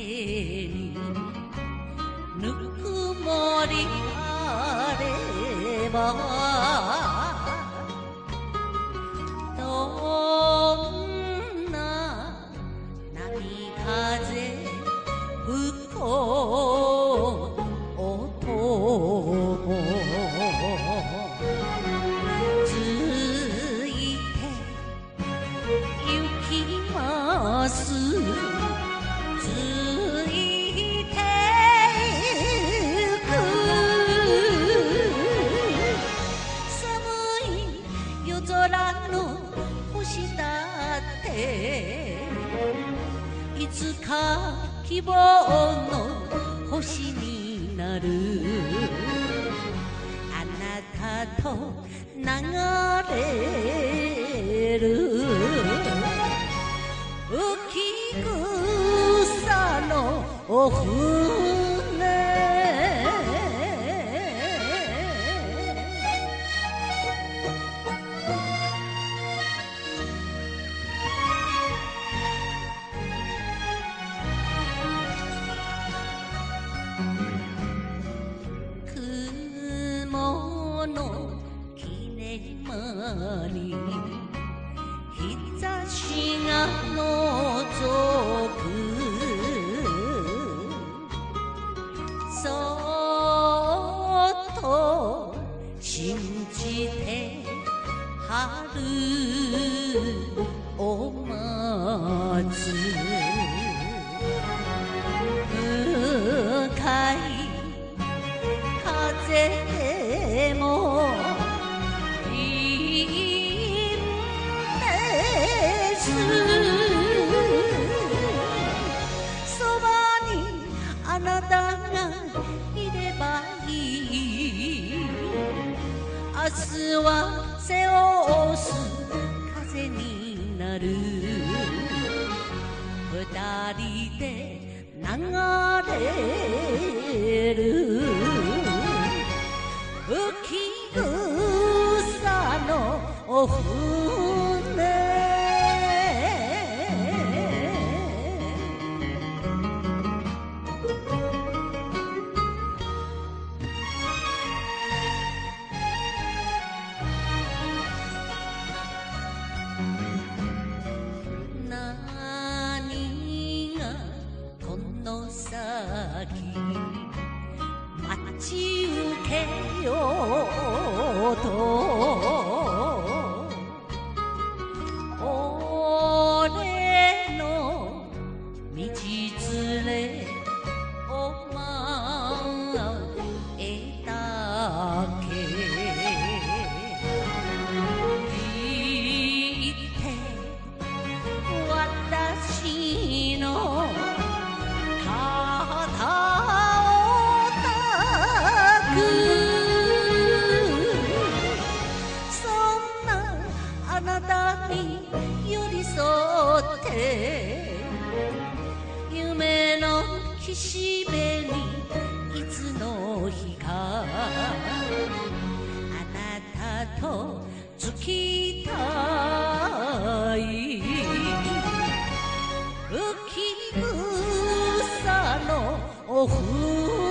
にぬくもりあればどんななびかぜう幸音とついてゆきます。つか希望の星になる。あなたと流れる。浮き草のお雲間に日差しがのぞく。そっと信じて春を待つ。あなたがいればいい明日は背を押す風になる。二人で流れる。浮草のお船よとに寄り添って夢の岸辺にいつの日かあなたと月たい。浮き草のお風呂